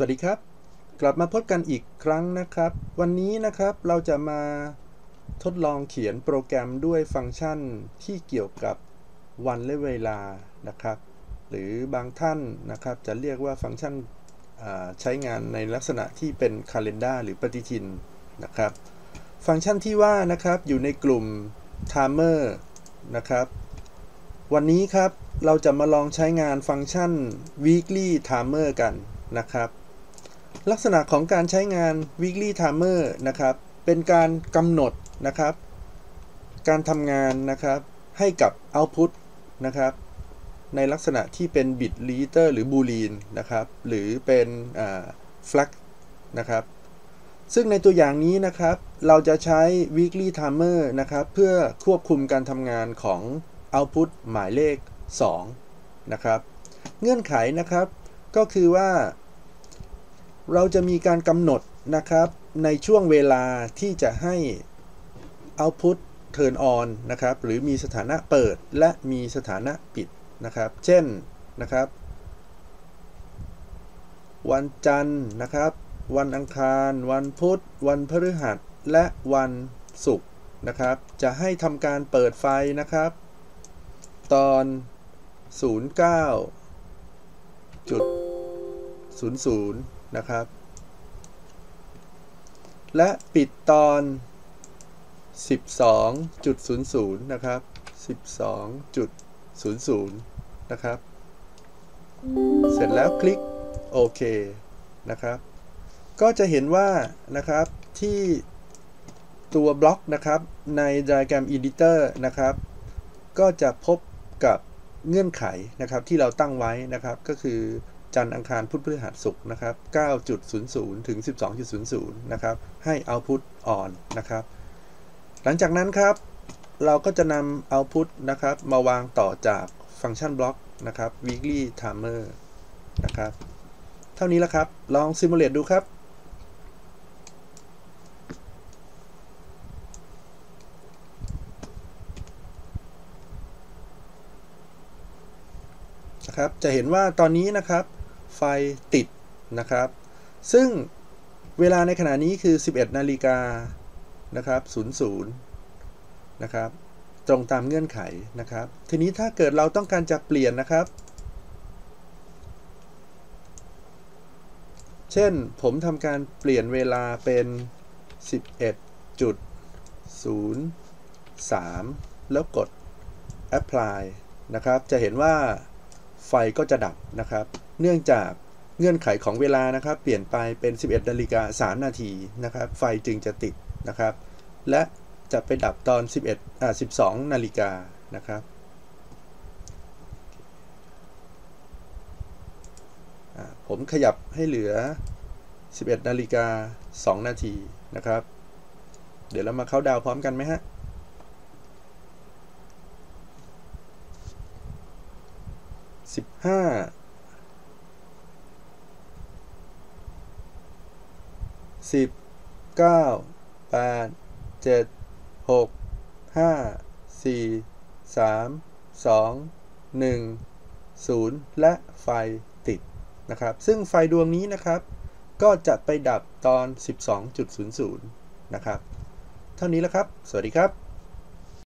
สวัสดีครับ กลับมาพบกันอีกครั้งนะครับ วันนี้นะครับเราจะมาทดลองเขียนโปรแกรมด้วยฟังก์ชันที่เกี่ยวกับวันและเวลานะครับ หรือบางท่านนะครับจะเรียกว่าฟังก์ชันใช้งานในลักษณะที่เป็น Calendar หรือปฏิทินนะครับ ฟังก์ชันที่ว่านะครับอยู่ในกลุ่ม Timer นะครับ วันนี้ครับเราจะมาลองใช้งานฟังก์ชัน weekly timer กันนะครับ ลักษณะของการใช้งาน weekly timer นะครับ เป็นการกำหนดนะครับ การทำงานนะครับให้กับ output นะครับ ในลักษณะที่เป็น bit register หรือ boolean นะครับ หรือเป็น flag นะครับ ซึ่งในตัวอย่างนี้นะครับ เราจะใช้ weekly timer นะครับ เพื่อควบคุมการทำงานของ output หมายเลข 2 นะครับ เงื่อนไขนะครับก็คือว่า เราจะมีการกำหนดนะครับในช่วงเวลาที่จะให้ output turn on นะครับ หรือมีสถานะเปิดและมีสถานะปิดนะครับ เช่นนะครับ วันจันทร์นะครับ วันอังคาร วันพุธ วันพฤหัส และวันศุกร์นะครับ จะให้ทำการเปิดไฟนะครับ ตอน 09จุด00 นะครับ และปิดตอน 12.00 นะครับ 12.00 นะครับ เสร็จแล้วคลิกโอเคนะครับ ก็จะเห็นว่านะครับที่ตัวบล็อกนะครับใน Diagram Editor นะครับ ก็จะพบกับเงื่อนไขนะครับที่เราตั้งไว้นะครับก็คือ จันทร์อังคารพุธพฤหัสศุกร์นะครับ 9.00 ถึง 12.00 นะครับ ให้ output on นะครับ หลังจากนั้นครับ เราก็จะนำ output นะครับ มาวางต่อจากฟังก์ชันบล็อกนะครับ weekly timer นะครับ เท่านี้แล้วครับ ลอง simulate ดูครับนะครับจะเห็นว่าตอนนี้นะครับ ไฟติดนะครับ ซึ่งเวลาในขณะนี้คือ 11 นาฬิกานะครับ00นะครับ ตรงตามเงื่อนไขนะครับ ทีนี้ถ้าเกิดเราต้องการจะเปลี่ยนนะครับ เช่นผมทำการเปลี่ยนเวลาเป็น 11.03 แล้วกด apply นะครับ จะเห็นว่าไฟก็จะดับนะครับ เนื่องจากเงื่อนไขของเวลานะครับ เปลี่ยนไปเป็น 11นาฬิกา3นาทีนะครับ ไฟจึงจะติดนะครับ และจะไปดับตอน 11อ่า12นาฬิกานะครับผมขยับให้เหลือ 11นาฬิกา2นาทีนะครับ เดี๋ยวเรามาเข้าดาวพร้อมกันไหมฮะสิบห้า สิบเก้าแปดเจ็ดหกห้าสี่สามสองหนึ่งศูนย์และไฟติดนะครับ ซึ่งไฟดวงนี้นะครับ ก็จะไปดับตอน 12.00 นะครับ เท่านี้แล้วครับ สวัสดีครับ